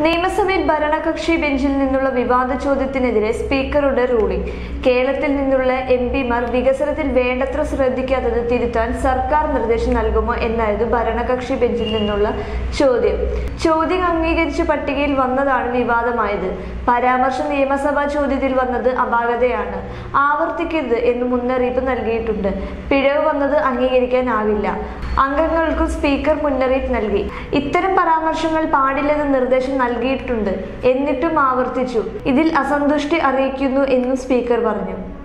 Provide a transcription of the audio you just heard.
നിയമസഭയിൽ ഭരണകക്ഷി ബെഞ്ചിൽ നിന്നുള്ള വിവാദ ചോദ്യത്തിനെതിരെ സ്പീക്കറുടെ റൂളിംഗ് കേരളത്തിൽ നിന്നുള്ള എം പിമാർ വികസനത്തിൽ വേണ്ടത്ര ശ്രദ്ധിക്കാത്തത് തിരുത്താൻ സർക്കാർ നിർദ്ദേശം നൽകുമോ എന്നായിരുന്നു ഭരണകക്ഷി ബെഞ്ചിൽ നിന്നുള്ള ചോദ്യം. ചോദ്യം അംഗീകരിച്ച പട്ടികയിൽ വന്നതാണ് വിവാദമായത്. പരാമർശം നിയമസഭാ ചോദ്യത്തിൽ വന്നത് അപാകതയാണ്. ആവർത്തിക്കരുത് എന്ന് മുന്നറിയിപ്പ് നൽകിയിട്ടുണ്ട്. പിഴവ് വന്നത് അംഗീകരിക്കാനാവില്ല. അംഗങ്ങൾക്കും സ്പീക്കർ മുന്നറിയിപ്പ് നൽകി. ഇത്തരം പരാമർശങ്ങൾ പാടില്ലെന്ന് നിർദ്ദേശം നൽകിയിട്ടുണ്ട്. എന്നിട്ടും ആവർത്തിച്ചു. ഇതിൽ അസന്തുഷ്ടി അറിയിക്കുന്നു എന്നും സ്പീക്കർ പറഞ്ഞു.